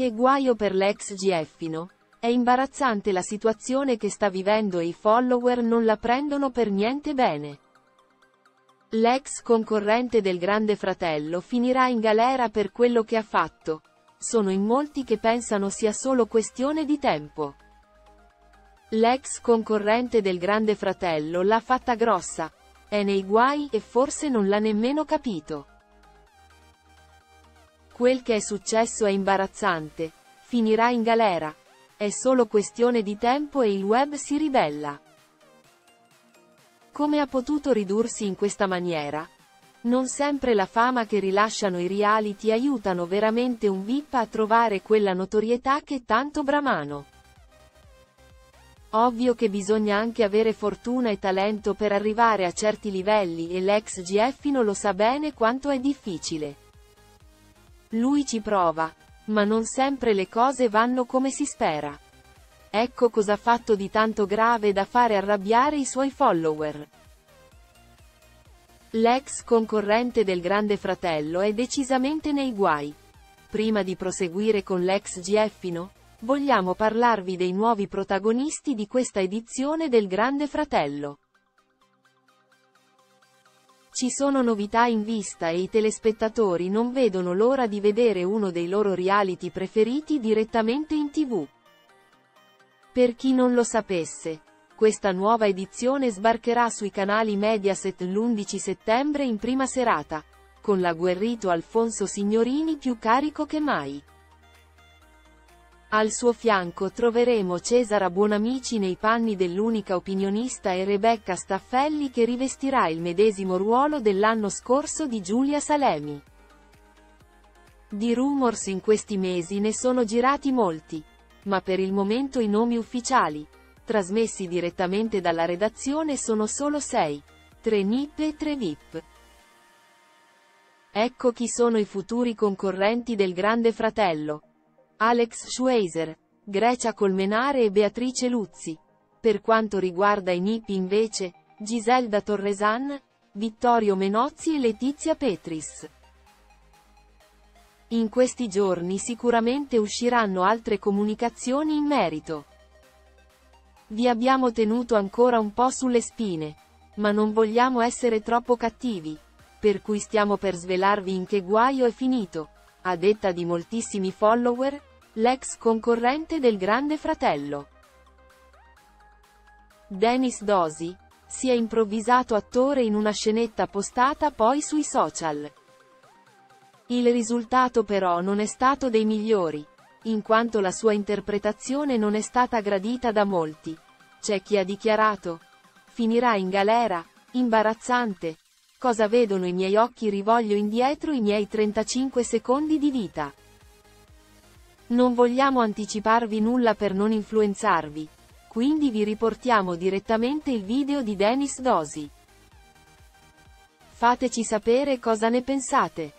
E guaio per l'ex Gieffino. È imbarazzante la situazione che sta vivendo e i follower non la prendono per niente bene. L'ex concorrente del Grande Fratello finirà in galera per quello che ha fatto. Sono in molti che pensano sia solo questione di tempo. L'ex concorrente del Grande Fratello l'ha fatta grossa. È nei guai e forse non l'ha nemmeno capito. Quel che è successo è imbarazzante. Finirà in galera. È solo questione di tempo e il web si ribella. Come ha potuto ridursi in questa maniera? Non sempre la fama che rilasciano i reality aiutano veramente un VIP a trovare quella notorietà che tanto bramano. Ovvio che bisogna anche avere fortuna e talento per arrivare a certi livelli e l'ex Gieffino lo sa bene quanto è difficile. Lui ci prova. Ma non sempre le cose vanno come si spera. Ecco cosa ha fatto di tanto grave da fare arrabbiare i suoi follower. L'ex concorrente del Grande Fratello è decisamente nei guai. Prima di proseguire con l'ex Gieffino, vogliamo parlarvi dei nuovi protagonisti di questa edizione del Grande Fratello. Ci sono novità in vista e i telespettatori non vedono l'ora di vedere uno dei loro reality preferiti direttamente in tv. Per chi non lo sapesse, questa nuova edizione sbarcherà sui canali Mediaset l'11 settembre in prima serata, con l'agguerrito Alfonso Signorini più carico che mai. Al suo fianco troveremo Cesara Buonamici nei panni dell'unica opinionista e Rebecca Staffelli che rivestirà il medesimo ruolo dell'anno scorso di Giulia Salemi. Di rumors in questi mesi ne sono girati molti, ma per il momento i nomi ufficiali, trasmessi direttamente dalla redazione sono solo 6, 3 NIP e 3 VIP. Ecco chi sono i futuri concorrenti del Grande Fratello. Alex Schweizer, Grecia Colmenare e Beatrice Luzzi. Per quanto riguarda i NIP invece, Giselda Torresan, Vittorio Menozzi e Letizia Petris. In questi giorni sicuramente usciranno altre comunicazioni in merito. Vi abbiamo tenuto ancora un po' sulle spine. Ma non vogliamo essere troppo cattivi. Per cui stiamo per svelarvi in che guaio è finito. A detta di moltissimi follower, l'ex concorrente del Grande Fratello. Dennis Dosi, si è improvvisato attore in una scenetta postata poi sui social. Il risultato però non è stato dei migliori, in quanto la sua interpretazione non è stata gradita da molti. C'è chi ha dichiarato, finirà in galera, imbarazzante, cosa vedono i miei occhi rivoglio indietro i miei 35 secondi di vita. Non vogliamo anticiparvi nulla per non influenzarvi. Quindi vi riportiamo direttamente il video di Dennis Dosi. Fateci sapere cosa ne pensate.